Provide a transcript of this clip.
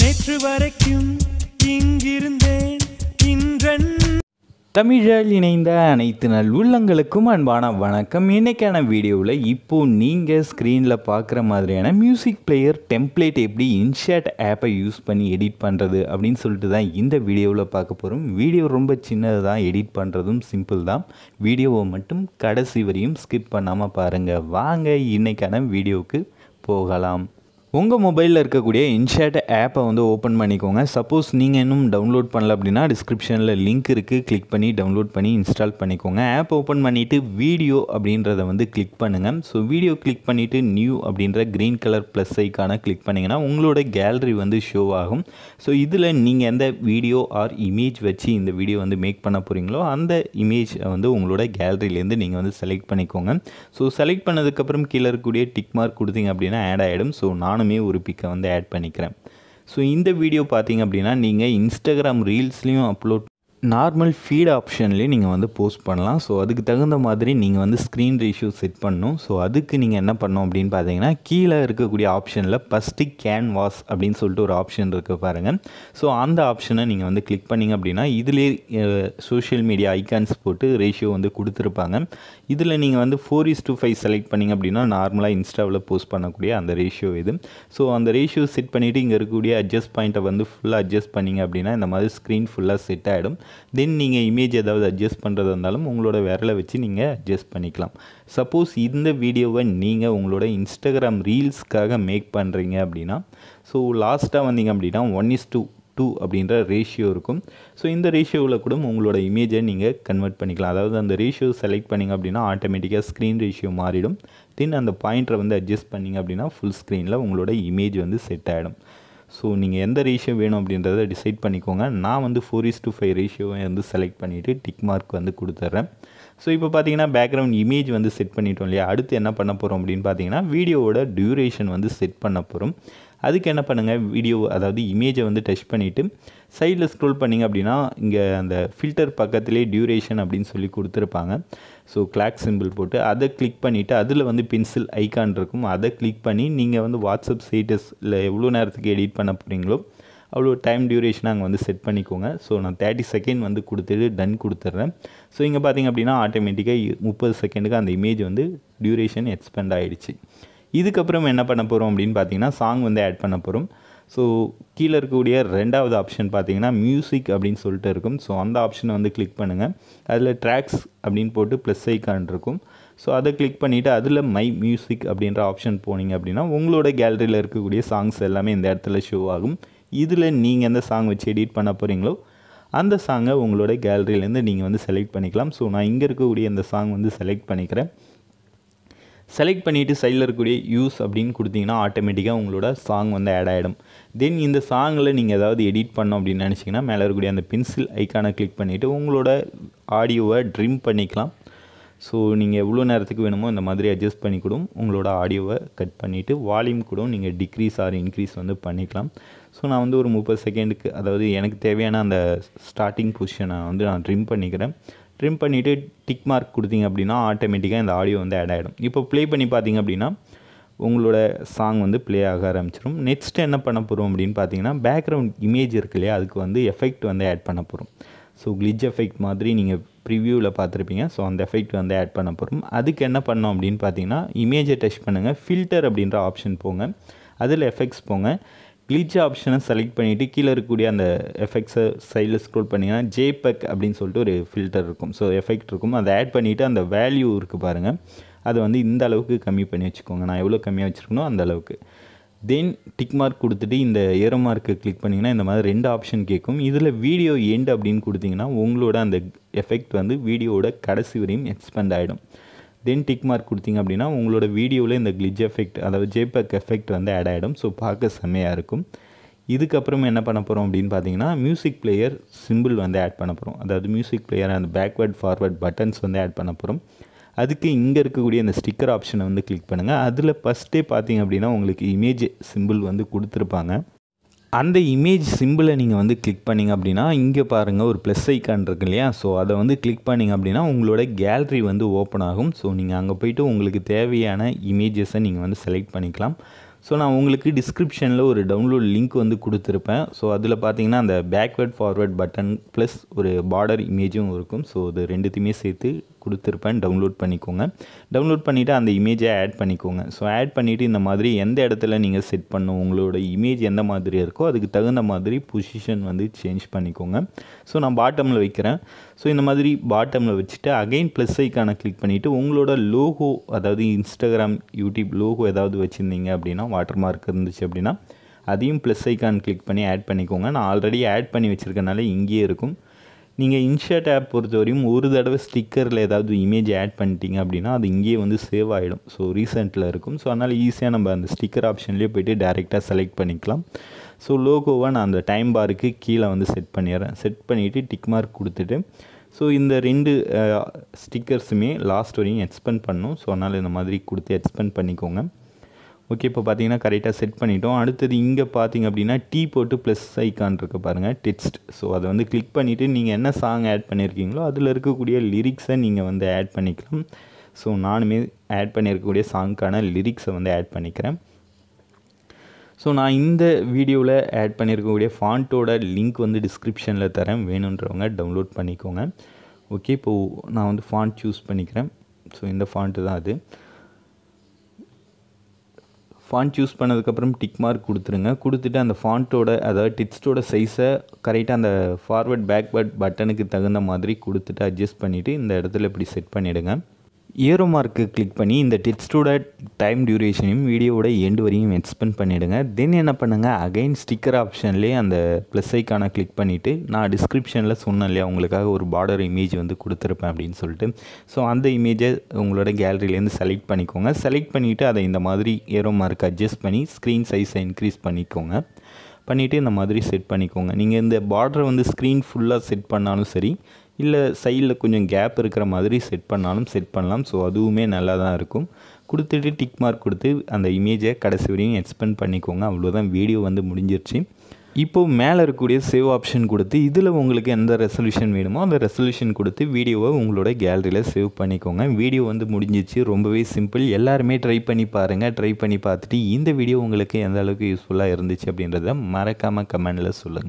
நேற்று வரைக்கும் இங்கிருந்தேன். இன்றன் தமிழில் இணைந்த அனைத்து நல் உள்ளங்களுக்கும் அன்பான வணக்கம். இன்றைக்கான வீடியோவில் இப்போது நீங்கள் ஸ்க்ரீனில் பார்க்குற மாதிரியான மியூசிக் பிளேயர் டெம்ப்ளேட் எப்படி இன்ஷாட் ஆப்பை யூஸ் பண்ணி எடிட் பண்ணுறது அப்படின்னு சொல்லிட்டு தான் இந்த வீடியோவில் பார்க்க போகிறோம் வீடியோ ரொம்ப சின்னது தான் எடிட் பண்ணுறதும் சிம்பிள் தான். வீடியோவை மட்டும் கடைசி வரையும் ஸ்கிப் பண்ணாமல் பாருங்கள் வாங்க இன்றைக்கான வீடியோவுக்கு போகலாம். உங்கள் மொபைலில் இருக்கக்கூடிய இன்ஷாட் ஆப்பை வந்து ஓப்பன் பண்ணிக்கோங்க. சப்போஸ் நீங்கள் இன்னும் டவுன்லோட் பண்ணல அப்படின்னா டிஸ்கிரிப்ஷனில் லிங்க் இருக்குது கிளிக் பண்ணி டவுன்லோட் பண்ணி இன்ஸ்டால் பண்ணிக்கோங்க. ஆப் ஓப்பன் பண்ணிவிட்டு வீடியோ அப்படின்றத வந்து கிளிக் பண்ணுங்கள் ஸோ வீடியோ கிளிக் பண்ணிவிட்டு நியூ அப்படின்ற க்ரீன் கலர் ப்ளஸ் ஐக்கான கிளிக் பண்ணிங்கன்னா உங்களோட கேலரி வந்து ஷோ ஆகும். ஸோ இதில் நீங்கள் எந்த வீடியோ ஆர் இமேஜ் வச்சு இந்த வீடியோ வந்து மேக் பண்ண போகிறீங்களோ அந்த இமேஜ் வந்து உங்களோட கேலரியிலேருந்து நீங்கள் வந்து செலக்ட் பண்ணிக்கோங்க. ஸோ செலக்ட் பண்ணதுக்கப்புறம் கீழே இருக்கக்கூடிய டிக் மார்க் கொடுத்தீங்க அப்படின்னா ஆட் ஆகிடும் ஸோ நான் நானுமே ஒரு பிக்கை வந்து ஆட் பண்ணிக்கிறேன். ஸோ இந்த வீடியோ பார்த்தீங்க அப்படின்னா நீங்கள் இன்ஸ்டாகிராம் ரீல்ஸ்லேயும் அப்லோட் நார்மல் ஃபீட் ஆப்ஷன்லேயே நீங்கள் வந்து போஸ்ட் பண்ணலாம். ஸோ அதுக்கு தகுந்த மாதிரி நீங்கள் வந்து ஸ்க்ரீன் ரேஷியோ செட் பண்ணணும். ஸோ அதுக்கு நீங்கள் என்ன பண்ணணும் அப்படின்னு பார்த்தீங்கன்னா கீழே இருக்கக்கூடிய ஆப்ஷனில் ஃபஸ்ட்டு கேன்வாஸ் அப்படின்னு சொல்லிட்டு ஒரு ஆப்ஷன் இருக்குது பாருங்கள் ஸோ அந்த ஆப்ஷனை நீங்கள் வந்து கிளிக் பண்ணிங்க அப்படின்னா இதிலே சோஷியல் மீடியா ஐக்கான்ஸ் போட்டு ரேஷியோ வந்து கொடுத்துருப்பாங்க. இதில் நீங்கள் வந்து four is to five select பண்ணிங்க அப்படின்னா நார்மலாக இன்ஸ்டாவில் போஸ்ட் பண்ணக்கூடிய அந்த ரேஷியோ இது. ஸோ அந்த ரேஷியோ செட் பண்ணிவிட்டு இங்கே இருக்கக்கூடிய அட்ஜஸ்ட் பாயிண்ட்டை வந்து ஃபுல்லாக அட்ஜஸ்ட் பண்ணிங்க அப்படின்னா இந்த மாதிரி ஸ்க்ரீன் ஃபுல்லாக செட் ஆகிடும் தென் நீங்கள் இமேஜ் ஏதாவது அட்ஜஸ்ட் பண்ணுறதா இருந்தாலும் உங்களோட விரலை வச்சு நீங்கள் அட்ஜஸ்ட் பண்ணிக்கலாம். சப்போஸ் இந்த வீடியோவை நீங்கள் உங்களோட இன்ஸ்டாகிராம் ரீல்ஸ்க்காக மேக் பண்ணுறீங்க அப்படின்னா ஸோ லாஸ்ட்டாக வந்தீங்க அப்படின்னா ஒன் இஸ் டூ டூ அப்படின்ற ரேஷியோ இருக்கும். ஸோ இந்த ரேஷியோவில் கூட உங்களோட இமேஜை நீங்கள் கன்வெர்ட் பண்ணிக்கலாம். அதாவது அந்த ரேஷியோ செலக்ட் பண்ணிங்க அப்படின்னா ஆட்டோமேட்டிக்காக ஸ்க்ரீன் ரேஷியோ மாறிடும். தென் அந்த பாயிண்ட்டை வந்து அட்ஜஸ்ட் பண்ணிங்க அப்படின்னா ஃபுல் ஸ்க்ரீனில் உங்களோட இமேஜ் வந்து செட் ஆகிடும் ஸோ நீங்கள் எந்த ரேஷியோ வேணும் அப்படின்றத டிசைட் பண்ணிக்கோங்க. நான் வந்து ஃபோர் இஸ் டூ ஃபைவ் ரேஷியோவை வந்து செலக்ட் பண்ணிவிட்டு டிக் மார்க் வந்து கொடுத்துட்றேன் ஸோ இப்போ பார்த்தீங்கன்னா பேக்ரவுண்ட் இமேஜ் வந்து செட் பண்ணிட்டோம் இல்லையா? அடுத்து என்ன பண்ண போகிறோம் அப்படின்னு பார்த்தீங்கன்னா வீடியோவோட டியூரேஷன் வந்து செட் பண்ண போகிறோம் அதுக்கு என்ன பண்ணுங்கள் வீடியோ அதாவது இமேஜை வந்து டச் பண்ணிவிட்டு சைடில் ஸ்க்ரோல் பண்ணிங்க அப்படின்னா இங்கே அந்த ஃபில்டர் பக்கத்துலேயே டியூரேஷன் அப்படின்னு சொல்லி கொடுத்துருப்பாங்க. ஸோ கிளாக் சிம்பிள் போட்டு அதை கிளிக் பண்ணிவிட்டு அதில் வந்து பென்சில் ஐக்கான் இருக்கும். அதை கிளிக் பண்ணி நீங்கள் வந்து வாட்ஸ்அப் ஸ்டேட்டஸ் இல்லை எவ்வளோ நேரத்துக்கு எடிட் பண்ண போகிறீங்களோ அவ்வளோ டைம் டியூரேஷனை அங்கே வந்து செட் பண்ணிக்கோங்க. ஸோ நான் தேர்ட்டி செகண்ட் வந்து கொடுத்துட்டு டன் கொடுத்துட்றேன். ஸோ இங்கே பார்த்தீங்க அப்படின்னா ஆட்டோமேட்டிக்காக முப்பது செகண்டுக்கு அந்த இமேஜ் வந்து டியூரேஷன் எக்ஸ்பெண்ட் ஆகிடுச்சு இதுக்கப்புறம் என்ன பண்ண போகிறோம் அப்படின்னு பார்த்தீங்கன்னா சாங் வந்து ஆட் பண்ண போகிறோம் ஸோ கீழே இருக்கக்கூடிய ரெண்டாவது ஆப்ஷன் பார்த்தீங்கன்னா மியூசிக் அப்படின்னு சொல்லிட்டு இருக்கும். ஸோ அந்த ஆப்ஷனை வந்து கிளிக் பண்ணுங்கள் அதில் ட்ராக்ஸ் அப்படின்னு போட்டு ப்ளஸ் ஐக்கான் இருக்கும். ஸோ அதை கிளிக் பண்ணிவிட்டு அதில் மை மியூசிக் அப்படின்ற ஆப்ஷன் போனீங்க அப்படின்னா உங்களோட கேலரியில் இருக்கக்கூடிய சாங்ஸ் எல்லாமே இந்த இடத்துல ஷோ ஆகும். இதில் நீங்கள் எந்த சாங் வச்சு எடிட் பண்ண போகிறீங்களோ அந்த சாங்கை உங்களோட கேலரியிலேருந்து நீங்கள் வந்து செலக்ட் பண்ணிக்கலாம். ஸோ நான் இங்கே இருக்கக்கூடிய அந்த சாங் வந்து செலக்ட் பண்ணிக்கிறேன். செலக்ட் பண்ணிவிட்டு சைடில் இருக்கக்கூடிய யூஸ் அப்படின்னு கொடுத்தீங்கன்னா ஆட்டோமேட்டிக்காக உங்களோட சாங் வந்து ஆட் ஆகிடும் தென் இந்த சாங்கில் நீங்கள் ஏதாவது எடிட் பண்ணோம் அப்படின்னு நினச்சிங்கன்னா மேலே இருக்கக்கூடிய அந்த பென்சில் ஐக்கானை கிளிக் பண்ணிவிட்டு உங்களோட ஆடியோவை ட்ரிம் பண்ணிக்கலாம். ஸோ நீங்கள் எவ்வளோ நேரத்துக்கு வேணுமோ இந்த மாதிரி அட்ஜஸ்ட் பண்ணி கூட உங்களோட ஆடியோவை கட் பண்ணிவிட்டு வால்யூம் கூட நீங்கள் டிக்ரீஸ் ஆர் இன்க்ரீஸ் வந்து பண்ணிக்கலாம். ஸோ நான் வந்து ஒரு முப்பது செகண்டுக்கு அதாவது எனக்கு தேவையான அந்த ஸ்டார்டிங் பொசிஷனை வந்து நான் ட்ரிம் பண்ணிக்கிறேன். ட்ரிம் பண்ணிவிட்டு டிக் மார்க் கொடுத்தீங்க அப்படின்னா ஆட்டோமேட்டிக்காக இந்த ஆடியோ வந்து ஆட் ஆகிடும் இப்போ ப்ளே பண்ணி பார்த்தீங்க அப்படின்னா உங்களோட சாங் வந்து ப்ளே ஆக ஆரம்பிச்சிடும் நெக்ஸ்ட் என்ன பண்ண போகிறோம் அப்படின்னு பார்த்தீங்கன்னா பேக்ரவுண்ட் இமேஜ் இருக்கு இல்லையா அதுக்கு வந்து எஃபெக்ட் வந்து ஆட் பண்ண போகிறோம் ஸோ கிளிச் எஃபெக்ட் மாதிரி நீங்கள் ப்ரிவியூவில் பார்த்துருப்பீங்க. ஸோ அந்த எஃபெக்ட் வந்து ஆட் பண்ண போகிறோம் அதுக்கு என்ன பண்ணோம் அப்படின்னு பார்த்தீங்கன்னா இமேஜை டச் பண்ணுங்கள் ஃபில்டர் அப்படின்ற ஆப்ஷன் போங்க. அதில் எஃபெக்ட்ஸ் போங்க. கிளிச் ஆப்ஷனை செலக்ட் பண்ணிவிட்டு கீழே இருக்கக்கூடிய அந்த எஃபெக்ட்ஸை சைடில் ஸ்க்ரோல் பண்ணிங்கன்னா ஜேபெக் அப்படின்னு சொல்லிட்டு ஒரு ஃபில்டர் இருக்கும். ஸோ எஃபெக்ட் இருக்கும். அதை ஆட் பண்ணிவிட்டு அந்த வேல்யூ இருக்குது பாருங்கள் அதை வந்து இந்த அளவுக்கு கம்மி பண்ணி வச்சுக்கோங்க. நான் எவ்வளோ கம்மியாக வச்சுருக்கணும் அந்த அளவுக்கு. தென் டிக் மார்க் கொடுத்துட்டு இந்த ஏரோ மார்க்கு கிளிக் பண்ணிங்கன்னா இந்த மாதிரி ரெண்டு ஆப்ஷன் கேட்கும். இதில் வீடியோ எண்ட் அப்படின்னு கொடுத்தீங்கன்னா உங்களோட அந்த எஃபெக்ட் வந்து வீடியோவோட கடைசி வரையும் எக்ஸ்பெண்ட் ஆகிடும் தென் டிக் மார்க் கொடுத்தீங்க அப்படின்னா உங்களோட வீடியோவில் இந்த கிளிச் எஃபெக்ட் அதாவது ஜேபேக் எஃபெக்ட் வந்து ஆட் ஆகிடும் ஸோ பார்க்க செம்மையாக இருக்கும். இதுக்கப்புறம் என்ன பண்ண போகிறோம் அப்படின்னு பார்த்தீங்கன்னா மியூசிக் பிளேயர் சிம்பிள் வந்து ஆட் பண்ண போகிறோம் அதாவது மியூசிக் பிளேயர் அந்த பேக்வேர்ட் ஃபார்வர்ட் பட்டன்ஸ் வந்து ஆட் பண்ண போகிறோம் அதுக்கு இங்கே இருக்கக்கூடிய அந்த ஸ்டிக்கர் ஆப்ஷனை வந்து கிளிக் பண்ணுங்கள் அதில் ஃபஸ்ட்டே பார்த்தீங்க அப்படின்னா உங்களுக்கு இமேஜ் சிம்பிள் வந்து கொடுத்துருப்பாங்க. அந்த இமேஜ் சிம்பிளை நீங்கள் வந்து கிளிக் பண்ணிங்க அப்படின்னா இங்கே பாருங்கள் ஒரு ப்ளஸ் ஐக்கான் இருக்கு இல்லையா? ஸோ அதை வந்து கிளிக் பண்ணிங்க அப்படின்னா உங்களோட கேலரி வந்து ஓப்பன் ஆகும். ஸோ நீங்கள் அங்கே போயிட்டு உங்களுக்கு தேவையான இமேஜஸை நீங்கள் வந்து செலக்ட் பண்ணிக்கலாம். ஸோ நான் உங்களுக்கு டிஸ்கிரிப்ஷனில் ஒரு டவுன்லோட் லிங்க் வந்து கொடுத்துருப்பேன். ஸோ அதில் பார்த்தீங்கன்னா அந்த பேக்வேர்ட் ஃபார்வேர்ட் பட்டன் ப்ளஸ் ஒரு பார்டர் இமேஜும் இருக்கும். ஸோ இது ரெண்டுத்தையுமே சேர்த்து கொடுத்துருப்பேன். டவுன்லோட் பண்ணிக்கோங்க. டவுன்லோட் பண்ணிவிட்டு அந்த இமேஜை ஆட் பண்ணிக்கோங்க. ஸோ ஆட் பண்ணிவிட்டு இந்த மாதிரி எந்த இடத்துல நீங்கள் செட் பண்ணும் உங்களோட இமேஜ் எந்த மாதிரி இருக்கோ அதுக்கு தகுந்த மாதிரி பொசிஷன் வந்து சேஞ்ச் பண்ணிக்கோங்க. ஸோ நான் பாட்டமில் வைக்கிறேன். ஸோ இந்த மாதிரி பாட்டமில் வச்சுட்டு அகைன் ப்ளஸ் ஐக்கான கிளிக் பண்ணிவிட்டு உங்களோட லோகோ அதாவது இன்ஸ்டாகிராம் யூடியூப் லோகோ ஏதாவது வச்சுருந்தீங்க அப்படின்னா வாட்டர் மார்க் இருந்துச்சு அப்படின்னா அதையும் ப்ளஸ் ஐக்கான் கிளிக் பண்ணி ஆட் பண்ணிக்கோங்க. நான் ஆல்ரெடி ஆட் பண்ணி வச்சுருக்கனால இங்கேயே இருக்கும். நீங்கள் இன்ஷர்ட் ஆப் பொறுத்தவரையும் ஒரு தடவை ஸ்டிக்கரில் ஏதாவது இமேஜ் ஆட் பண்ணிட்டீங்க அப்படின்னா அது இங்கேயே வந்து சேவ் ஆகிடும் ஸோ ரீசெண்டில் இருக்கும். ஸோ அதனால் ஈஸியாக நம்ம அந்த ஸ்டிக்கர் ஆப்ஷன்லேயே போய்ட்டு டேரெக்டாக செலக்ட் பண்ணிக்கலாம். ஸோ லோகோவை நான் அந்த டைம் பாருக்கு கீழே வந்து செட் பண்ணிடுறேன். செட் பண்ணிவிட்டு டிக் மார்க் கொடுத்துட்டு ஸோ இந்த ரெண்டு ஸ்டிக்கர்ஸுமே லாஸ்ட் வரையும் எக்ஸ்பெண்ட் பண்ணும். ஸோ அதனால் இந்த மாதிரி கொடுத்து எக்ஸ்பெண்ட் பண்ணிக்கோங்க. ஓகே இப்போ பார்த்தீங்கன்னா கரெக்டாக செட் பண்ணிட்டோம். அடுத்தது இங்கே பார்த்தீங்க அப்படின்னா டீ போட்டு ப்ளஸ் ஐக்கான் இருக்க பாருங்கள் டெக்ஸ்ட் ஸோ அதை வந்து கிளிக் பண்ணிவிட்டு நீங்கள் என்ன சாங் ஆட் பண்ணியிருக்கீங்களோ அதில் இருக்கக்கூடிய லிரிக்ஸை நீங்கள் வந்து ஆட் பண்ணிக்கலாம். ஸோ நானுமே ஆட் பண்ணியிருக்கக்கூடிய சாங்க்கான லிரிக்ஸை வந்து ஆட் பண்ணிக்கிறேன். ஸோ நான் இந்த வீடியோவில் ஆட் பண்ணியிருக்கக்கூடிய ஃபாண்ட்டோட லிங்க் வந்து டிஸ்கிரிப்ஷனில் தரேன். வேணுன்றவங்க டவுன்லோட் பண்ணிக்கோங்க. ஓகே இப்போது நான் வந்து ஃபாண்ட் சூஸ் பண்ணிக்கிறேன். ஸோ இந்த ஃபாண்ட்டு தான் அது. ஃபாண்ட் சூஸ் பண்ணதுக்கப்புறம் டிக் மார்க் கொடுத்துருங்க. கொடுத்துட்டு அந்த ஃபாண்ட்டோட அதாவது டிக்ஸ்டோட சைஸை கரெக்டாக அந்த ஃபார்வர்ட் பேக்வர்ட் பட்டனுக்கு தகுந்த மாதிரி கொடுத்துட்டு அட்ஜஸ்ட் பண்ணிவிட்டு இந்த இடத்துல இப்படி செட் பண்ணிவிடுங்க ஏரோ மார்க்கு கிளிக் பண்ணி இந்த டெக்ஸ்ட்டோட டைம் டியூரேஷனையும் வீடியோவோட எண்டு வரையும் எக்ஸ்பெண்ட் பண்ணிவிடுங்க தென் என்ன பண்ணுங்கள் அகைன் ஸ்டிக்கர் ஆப்ஷன்லேயே அந்த ப்ளஸ் ஐக்கானை கிளிக் பண்ணிவிட்டு நான் டிஸ்கிரிப்ஷனில் சொன்னேன் இல்லையா உங்களுக்காக ஒரு பார்டர் இமேஜ் வந்து கொடுத்துருப்பேன் அப்படின்னு சொல்லிட்டு. ஸோ அந்த இமேஜை உங்களோட கேலரியிலேருந்து செலக்ட் பண்ணிக்கோங்க. செலக்ட் பண்ணிவிட்டு அதை இந்த மாதிரி ஏரோ மார்க் அட்ஜஸ்ட் பண்ணி ஸ்க்ரீன் சைஸை இன்க்ரீஸ் பண்ணிக்கோங்க. பண்ணிவிட்டு இந்த மாதிரி செட் பண்ணிக்கோங்க. நீங்கள் இந்த பார்டரை வந்து ஸ்க்ரீன் ஃபுல்லாக செட் பண்ணாலும் சரி இல்லை சைடில் கொஞ்சம் கேப் இருக்கிற மாதிரி செட் பண்ணாலும் செட் பண்ணலாம். ஸோ அதுவுமே நல்லா தான் இருக்கும். கொடுத்துட்டு டிக் மார்க் கொடுத்து அந்த இமேஜை கடைசி வரையும் எக்ஸ்பெண்ட் பண்ணிக்கோங்க. அவ்வளோதான் வீடியோ வந்து முடிஞ்சிருச்சு. இப்போது மேலே இருக்கக்கூடிய சேவ் ஆப்ஷன் கொடுத்து இதில் உங்களுக்கு எந்த ரெசல்யூஷன் வேணுமோ அந்த ரெசல்யூஷன் கொடுத்து வீடியோவை உங்களோட கேலரியில் சேவ் பண்ணிக்கோங்க. வீடியோ வந்து முடிஞ்சிச்சு ரொம்பவே சிம்பிள் எல்லாருமே ட்ரை பண்ணி பாருங்கள் ட்ரை பண்ணி பார்த்துட்டு இந்த வீடியோ உங்களுக்கு எந்த அளவுக்கு யூஸ்ஃபுல்லாக இருந்துச்சு அப்படின்றத மறக்காமல் கமெண்டில் சொல்லுங்கள்